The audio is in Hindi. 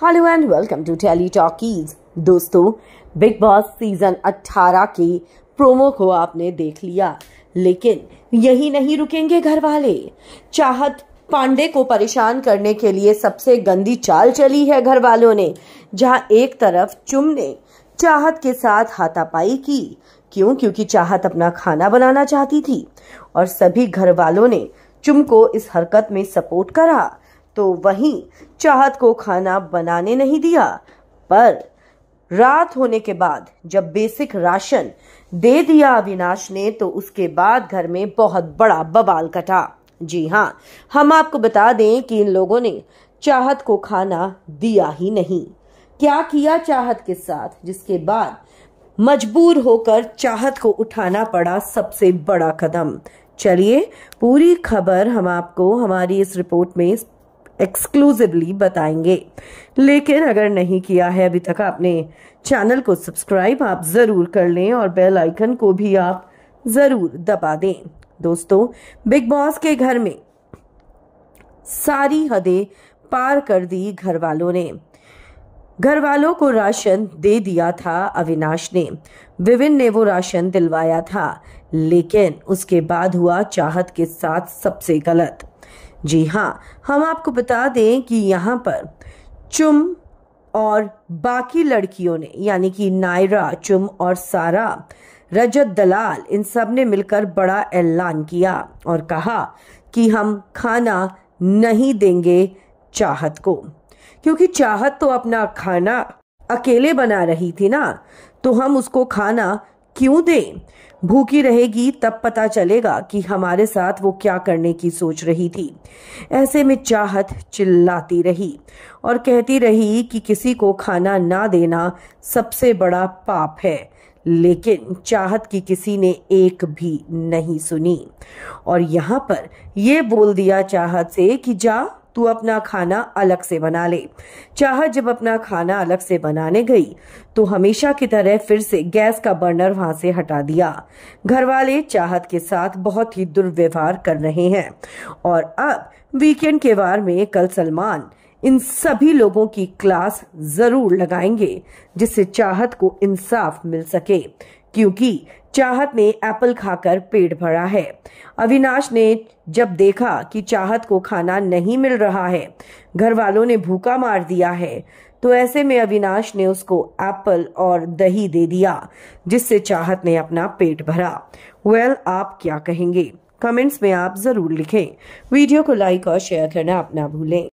Hello and welcome to Telly Talkies दोस्तों बिग बॉस सीज़न 18 के प्रोमो को आपने देख लिया, लेकिन यही नहीं रुकेंगे घर वाले चाहत पांडे को परेशान करने के लिए सबसे गंदी चाल चली है घर वालों ने, जहाँ एक तरफ़ चुम ने चाहत के साथ हाथापाई की। क्यों? क्योंकि चाहत अपना खाना बनाना चाहती थी, और सभी घर वालों ने चुम को इस हरकत में सपोर्ट करा। तो वहीं चाहत को खाना बनाने नहीं दिया। पर रात होने के बाद जब बेसिक राशन दे दिया अविनाश ने तो उसके बाद घर में बहुत बड़ा बवाल कटा। जी हाँ हम आपको बता दें कि इन लोगों ने चाहत को खाना दिया ही नहीं। क्या किया चाहत के साथ, जिसके बाद मजबूर होकर चाहत को उठाना पड़ा सबसे बड़ा कदम? चलिए, पूरी खबर हम आपको हमारी इस रिपोर्ट में एक्सक्लूसिवली बताएँगे। लेकिन अगर नहीं किया है अभी तक आपने चैनल को सब्सक्राइब, आप ज़रूर कर लें और बेल आइकन को भी आप ज़रूर दबा दें। दोस्तों, बिग बॉस के घर में सारी हदें पार कर दी घर वालों ने। घर वालों को राशन दे दिया था अविनाश ने। विविन ने वो राशन दिलवाया था, लेकिन उसके बाद हुआ चाहत के साथ सबसे गलत। जी हाँ हम आपको बता दें कि यहाँ पर चुम और बाकी लड़कियों ने, यानी कि नायरा, चुम और सारा, रजत दलाल, इन सबने मिलकर बड़ा ऐलान किया और कहा कि हम खाना नहीं देंगे चाहत को। क्योंकि चाहत तो अपना खाना अकेले बना रही थी ना तो हम उसको खाना क्यों दें? भूखी रहेगी, तब पता चलेगा कि हमारे साथ वो क्या करने की सोच रही थी। ऐसे में चाहत चिल्लाती रही और कहती रही कि किसी को खाना ना देना सबसे बड़ा पाप है, लेकिन चाहत की किसी ने एक भी नहीं सुनी। और यहाँ पर ये बोल दिया चाहत से कि जा तू अपना खाना अलग से बना ले। चाह जब अपना खाना अलग से बनाने गई तो हमेशा की तरह फिर से गैस का बर्नर वहाँ से हटा दिया। घर वाले चाहत के साथ बहुत ही दुर्व्यवहार कर रहे हैं। और अब वीकेंड के वार में कल सलमान इन सभी लोगों की क्लास ज़रूर लगाएँगे, जिससे चाहत को इंसाफ मिल सके। क्योंकि चाहत ने एप्पल खाकर पेट भरा है। अविनाश ने जब देखा कि चाहत को खाना नहीं मिल रहा है घर वालों ने भूखा मार दिया है तो ऐसे में अविनाश ने उसको एप्पल और दही दे दिया जिससे चाहत ने अपना पेट भरा। वेल well, आप क्या कहेंगे? कमेंट्स में आप ज़रूर लिखें। वीडियो को लाइक और शेयर करना अपना भूलें।